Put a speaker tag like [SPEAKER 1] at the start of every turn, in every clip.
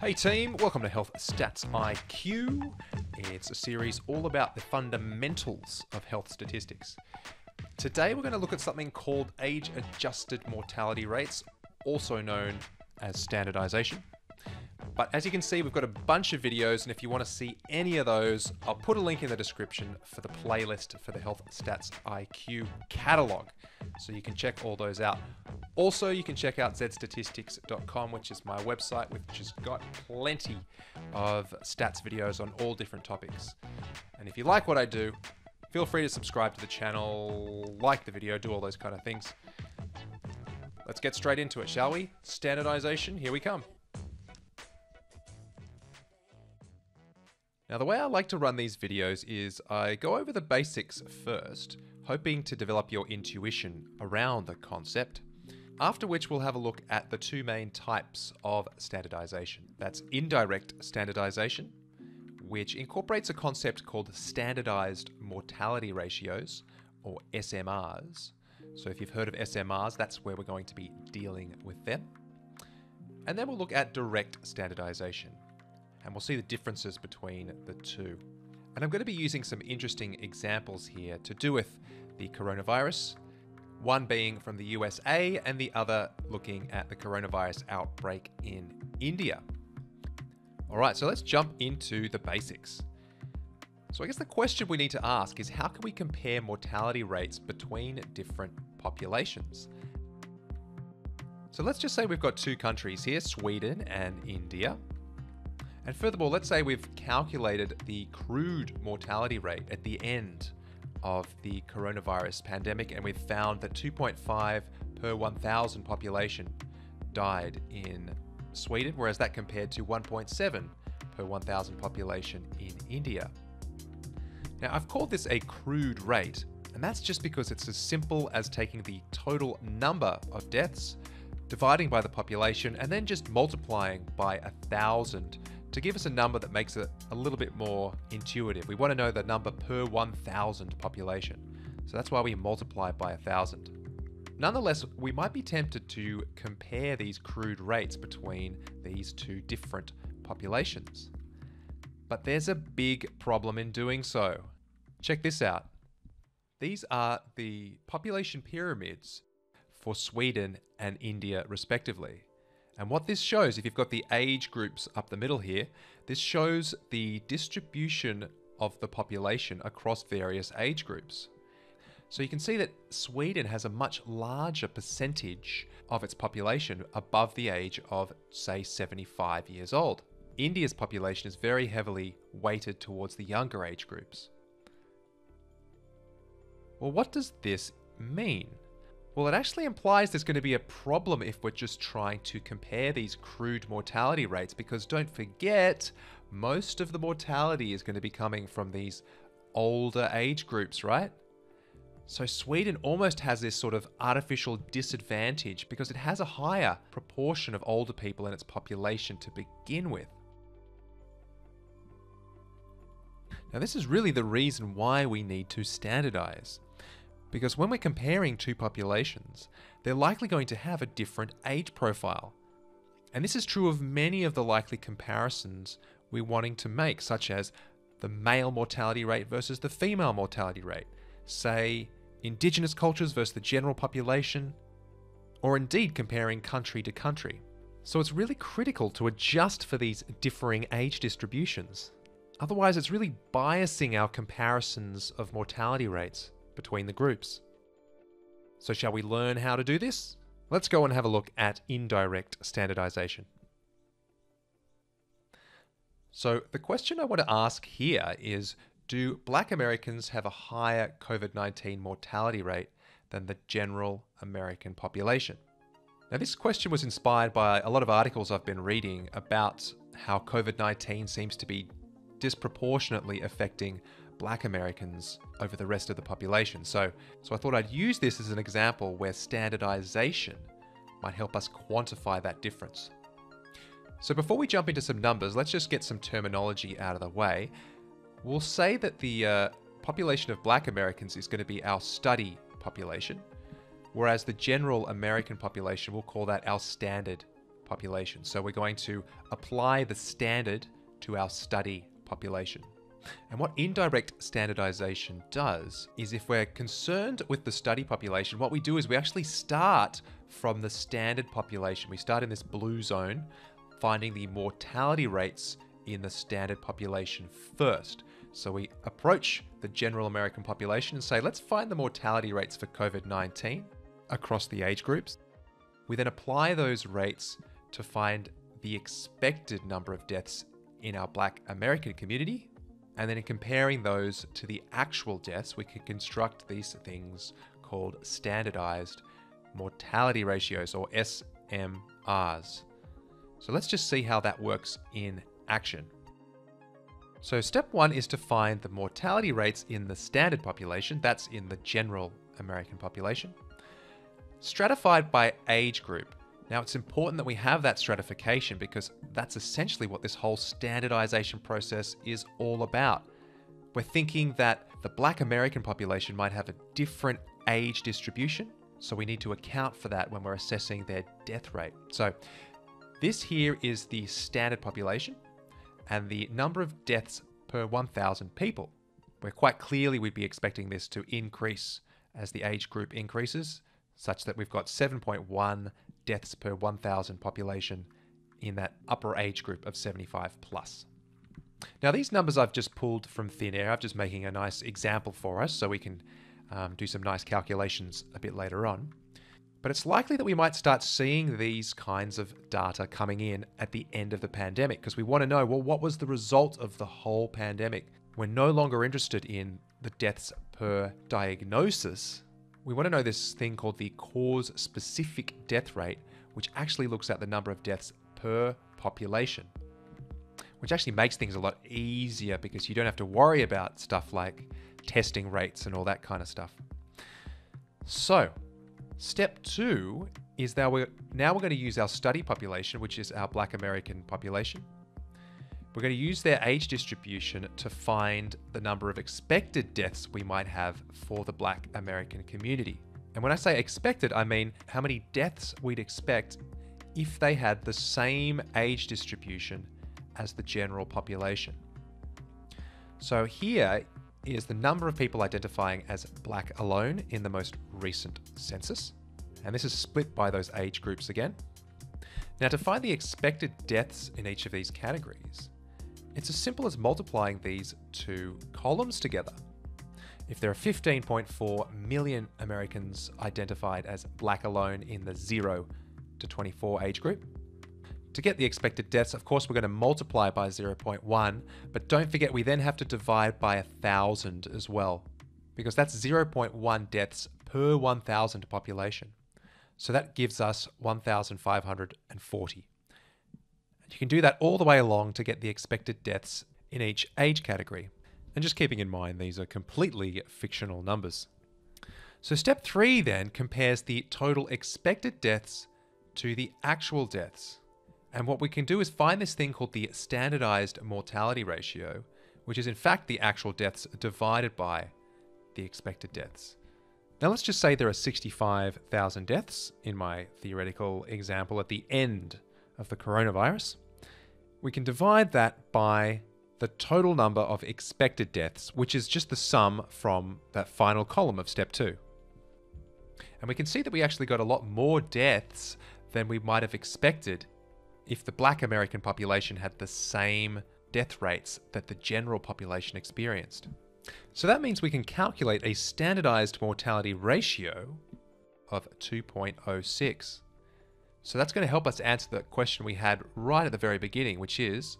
[SPEAKER 1] Hey team, welcome to Health Stats IQ. It's a series all about the fundamentals of health statistics. Today we're going to look at something called age adjusted mortality rates, also known as standardization. But as you can see, we've got a bunch of videos, and if you want to see any of those, I'll put a link in the description for the playlist for the Health Stats IQ catalog. So you can check all those out. Also, you can check out zstatistics.com, which is my website, which has got plenty of stats videos on all different topics. And if you like what I do, feel free to subscribe to the channel, like the video, do all those kind of things. Let's get straight into it, shall we? Standardization, here we come. Now, the way I like to run these videos is I go over the basics first, hoping to develop your intuition around the concept. After which, we'll have a look at the two main types of standardization. That's indirect standardization, which incorporates a concept called standardized mortality ratios, or SMRs. So, if you've heard of SMRs, that's where we're going to be dealing with them. And then we'll look at direct standardization, and we'll see the differences between the two. And I'm going to be using some interesting examples here to do with the coronavirus, one being from the USA and the other looking at the coronavirus outbreak in India. All right, so let's jump into the basics. So, I guess the question we need to ask is how can we compare mortality rates between different populations? So, let's just say we've got two countries here, Sweden and India. And furthermore, let's say we've calculated the crude mortality rate at the end of the coronavirus pandemic, and we've found that 2.5 per 1,000 population died in Sweden, whereas that compared to 1.7 per 1,000 population in India. Now, I've called this a crude rate, and that's just because it's as simple as taking the total number of deaths, dividing by the population, and then just multiplying by a thousand to give us a number that makes it a little bit more intuitive. We want to know the number per 1,000 population. So that's why we multiply by 1,000. Nonetheless, we might be tempted to compare these crude rates between these two different populations. But there's a big problem in doing so. Check this out. These are the population pyramids for Sweden and India, respectively. And what this shows, if you've got the age groups up the middle here, this shows the distribution of the population across various age groups. So you can see that Sweden has a much larger percentage of its population above the age of, say, 75 years old. India's population is very heavily weighted towards the younger age groups. Well, what does this mean? Well, it actually implies there's going to be a problem if we're just trying to compare these crude mortality rates, because don't forget, most of the mortality is going to be coming from these older age groups, right? So Sweden almost has this sort of artificial disadvantage because it has a higher proportion of older people in its population to begin with. Now, this is really the reason why we need to standardize. Because when we're comparing two populations, they're likely going to have a different age profile. And this is true of many of the likely comparisons we're wanting to make, such as the male mortality rate versus the female mortality rate, say, indigenous cultures versus the general population, or indeed comparing country to country. So it's really critical to adjust for these differing age distributions. Otherwise, it's really biasing our comparisons of mortality rates between the groups. So, shall we learn how to do this? Let's go and have a look at indirect standardization. So, the question I want to ask here is Do black Americans have a higher COVID 19 mortality rate than the general American population? Now, this question was inspired by a lot of articles I've been reading about how COVID 19 seems to be disproportionately affecting black Americans over the rest of the population. So, so I thought I'd use this as an example where standardization might help us quantify that difference. So before we jump into some numbers, let's just get some terminology out of the way. We'll say that the uh, population of black Americans is going to be our study population, whereas the general American population, we'll call that our standard population. So we're going to apply the standard to our study population. And what indirect standardization does is if we're concerned with the study population, what we do is we actually start from the standard population. We start in this blue zone, finding the mortality rates in the standard population first. So we approach the general American population and say, let's find the mortality rates for COVID 19 across the age groups. We then apply those rates to find the expected number of deaths in our black American community. And then in comparing those to the actual deaths, we can construct these things called standardized mortality ratios or SMRs. So let's just see how that works in action. So step one is to find the mortality rates in the standard population, that's in the general American population, stratified by age group. Now it's important that we have that stratification because that's essentially what this whole standardization process is all about. We're thinking that the black American population might have a different age distribution, so we need to account for that when we're assessing their death rate. So this here is the standard population and the number of deaths per 1,000 people, where quite clearly we'd be expecting this to increase as the age group increases, such that we've got 7.1 deaths per 1,000 population in that upper age group of 75 plus. Now, these numbers I've just pulled from thin air. I'm just making a nice example for us so we can um, do some nice calculations a bit later on. But it's likely that we might start seeing these kinds of data coming in at the end of the pandemic because we want to know well, what was the result of the whole pandemic? We're no longer interested in the deaths per diagnosis. We want to know this thing called the cause specific death rate, which actually looks at the number of deaths per population, which actually makes things a lot easier because you don't have to worry about stuff like testing rates and all that kind of stuff. So, Step two is that we're now we're going to use our study population, which is our Black American population. We're going to use their age distribution to find the number of expected deaths we might have for the Black American community. And when I say expected, I mean how many deaths we'd expect if they had the same age distribution as the general population. So here is the number of people identifying as black alone in the most recent census. And this is split by those age groups again. Now, to find the expected deaths in each of these categories, it's as simple as multiplying these two columns together. If there are 15.4 million Americans identified as black alone in the 0 to 24 age group, to get the expected deaths, of course, we're going to multiply by 0.1, but don't forget we then have to divide by 1,000 as well, because that's 0.1 deaths per 1,000 population. So that gives us 1,540. You can do that all the way along to get the expected deaths in each age category. And just keeping in mind, these are completely fictional numbers. So step three then compares the total expected deaths to the actual deaths. And what we can do is find this thing called the standardized mortality ratio, which is in fact the actual deaths divided by the expected deaths. Now let's just say there are 65,000 deaths in my theoretical example at the end of the coronavirus. We can divide that by the total number of expected deaths, which is just the sum from that final column of step two. And we can see that we actually got a lot more deaths than we might have expected if the black American population had the same death rates that the general population experienced. So that means we can calculate a standardized mortality ratio of 2.06. So that's going to help us answer the question we had right at the very beginning, which is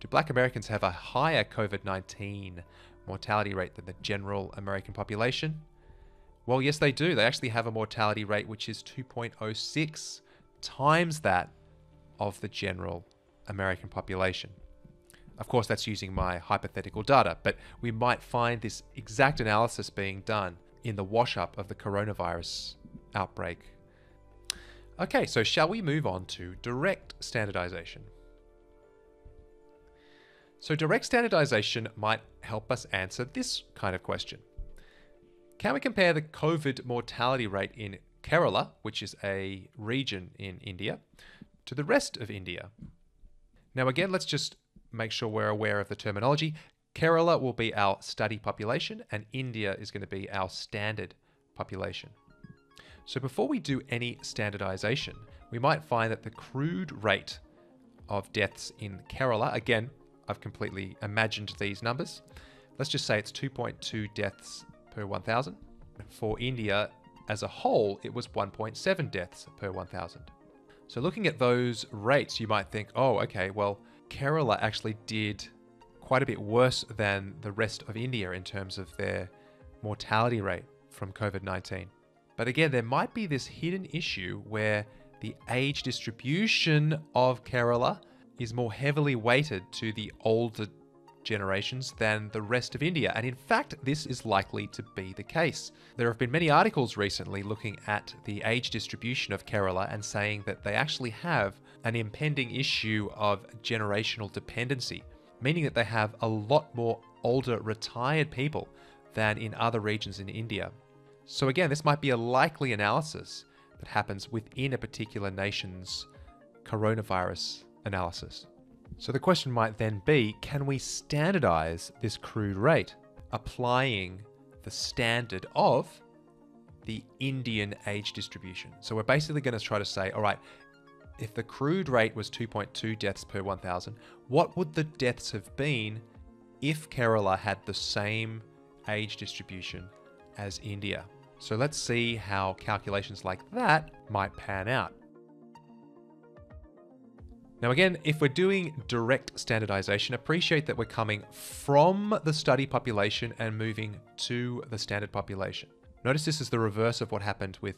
[SPEAKER 1] do black Americans have a higher COVID 19 mortality rate than the general American population? Well, yes, they do. They actually have a mortality rate which is 2.06 times that of the general American population. Of course, that's using my hypothetical data, but we might find this exact analysis being done in the wash up of the coronavirus outbreak. Okay, so shall we move on to direct standardization? So, direct standardization might help us answer this kind of question Can we compare the COVID mortality rate in Kerala, which is a region in India, to the rest of India. Now, again, let's just make sure we're aware of the terminology. Kerala will be our study population, and India is going to be our standard population. So, before we do any standardization, we might find that the crude rate of deaths in Kerala, again, I've completely imagined these numbers. Let's just say it's 2.2 deaths per 1,000. For India as a whole, it was 1.7 deaths per 1,000. So looking at those rates, you might think, oh, okay, well, Kerala actually did quite a bit worse than the rest of India in terms of their mortality rate from COVID 19. But again, there might be this hidden issue where the age distribution of Kerala is more heavily weighted to the older generations than the rest of India. And in fact, this is likely to be the case. There have been many articles recently looking at the age distribution of Kerala and saying that they actually have an impending issue of generational dependency, meaning that they have a lot more older retired people than in other regions in India. So, again, this might be a likely analysis that happens within a particular nation's coronavirus analysis. So the question might then be can we standardize this crude rate, applying the standard of the Indian age distribution? So we're basically going to try to say, all right, if the crude rate was 2.2 deaths per 1,000, what would the deaths have been if Kerala had the same age distribution as India? So let's see how calculations like that might pan out. Now, again, if we're doing direct standardization, appreciate that we're coming from the study population and moving to the standard population. Notice this is the reverse of what happened with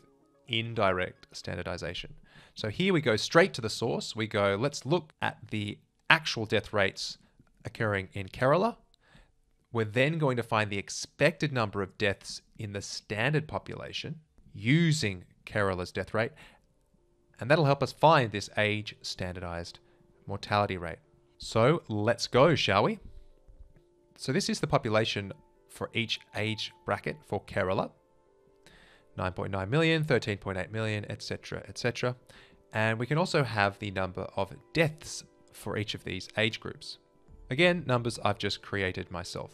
[SPEAKER 1] indirect standardization. So here we go straight to the source. We go, let's look at the actual death rates occurring in Kerala. We're then going to find the expected number of deaths in the standard population using Kerala's death rate, and that'll help us find this age standardized mortality rate. So let's go, shall we? So this is the population for each age bracket for Kerala. 9.9 million, 13.8 million, etc., etc. And we can also have the number of deaths for each of these age groups. Again, numbers I've just created myself.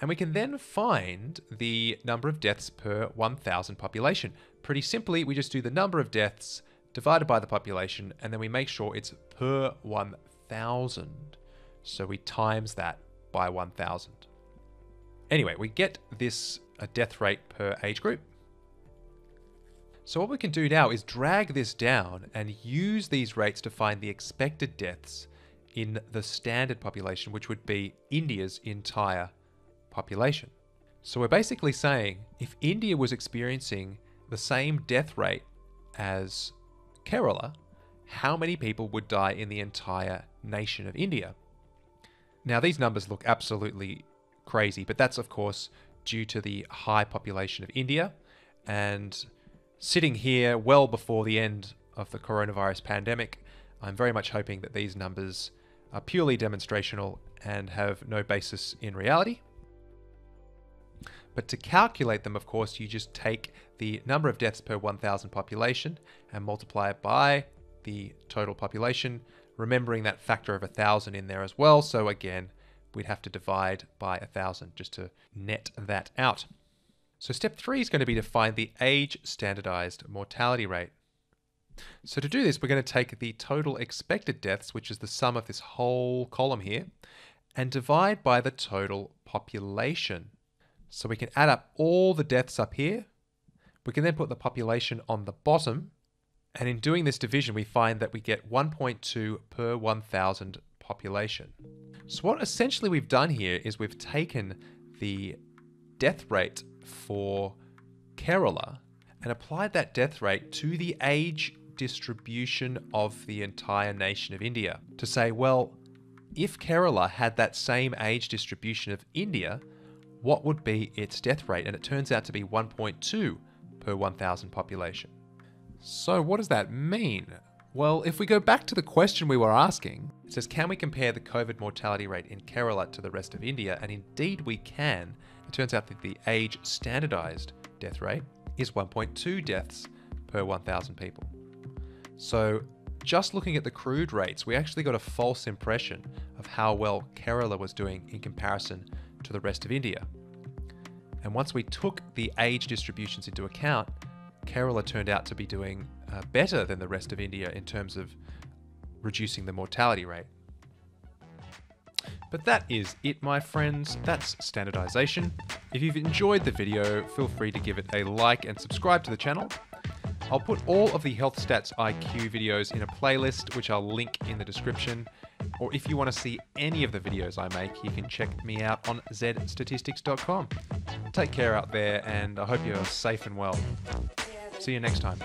[SPEAKER 1] And we can then find the number of deaths per 1,000 population. Pretty simply, we just do the number of deaths divided by the population, and then we make sure it's per 1,000. So we times that by 1,000. Anyway, we get this a death rate per age group. So what we can do now is drag this down and use these rates to find the expected deaths in the standard population, which would be India's entire population. So we're basically saying if India was experiencing the same death rate as Kerala, how many people would die in the entire nation of India? Now, these numbers look absolutely crazy, but that's, of course, due to the high population of India. And sitting here well before the end of the coronavirus pandemic, I'm very much hoping that these numbers are purely demonstrational and have no basis in reality. But to calculate them, of course, you just take the number of deaths per 1,000 population and multiply it by the total population, remembering that factor of 1,000 in there as well. So again, we'd have to divide by 1,000 just to net that out. So step three is going to be to find the age standardized mortality rate. So to do this, we're going to take the total expected deaths, which is the sum of this whole column here, and divide by the total population. So we can add up all the deaths up here. We can then put the population on the bottom. And in doing this division, we find that we get 1.2 per 1,000 population. So what essentially we've done here is we've taken the death rate for Kerala and applied that death rate to the age distribution of the entire nation of India to say, well, if Kerala had that same age distribution of India, what would be its death rate? And it turns out to be 1.2 per 1,000 population. So, what does that mean? Well, if we go back to the question we were asking, it says, can we compare the COVID mortality rate in Kerala to the rest of India? And indeed we can. It turns out that the age standardized death rate is 1.2 deaths per 1,000 people. So just looking at the crude rates, we actually got a false impression of how well Kerala was doing in comparison to the rest of India. And once we took the age distributions into account, Kerala turned out to be doing uh, better than the rest of India in terms of reducing the mortality rate. But that is it, my friends. That's standardization. If you've enjoyed the video, feel free to give it a like and subscribe to the channel. I'll put all of the Health Stats IQ videos in a playlist, which I'll link in the description. Or if you want to see any of the videos I make, you can check me out on zstatistics.com. Take care out there, and I hope you're safe and well. See you next time.